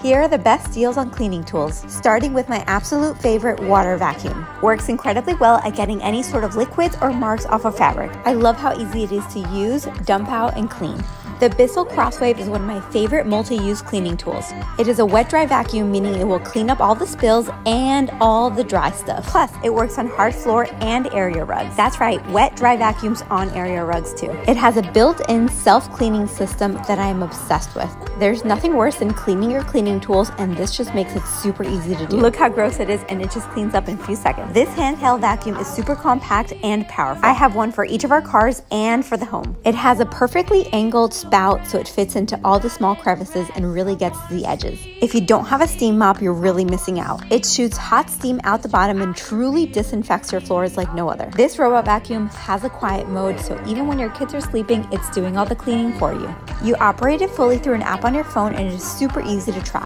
Here are the best deals on cleaning tools, starting with my absolute favorite water vacuum. Works incredibly well at getting any sort of liquids or marks off of fabric. I love how easy it is to use, dump out, and clean. The Bissell Crosswave is one of my favorite multi-use cleaning tools. It is a wet-dry vacuum, meaning it will clean up all the spills and all the dry stuff. Plus, it works on hard floor and area rugs. That's right, wet-dry vacuums on area rugs too. It has a built-in self-cleaning system that I am obsessed with. There's nothing worse than cleaning your cleaning tools, and this just makes it super easy to do. Look how gross it is, and it just cleans up in a few seconds. This handheld vacuum is super compact and powerful. I have one for each of our cars and for the home. It has a perfectly angled spout so it fits into all the small crevices and really gets to the edges. If you don't have a steam mop, you're really missing out. It shoots hot steam out the bottom and truly disinfects your floors like no other. This robot vacuum has a quiet mode, so even when your kids are sleeping, it's doing all the cleaning for you. You operate it fully through an app on your phone and it is super easy to try.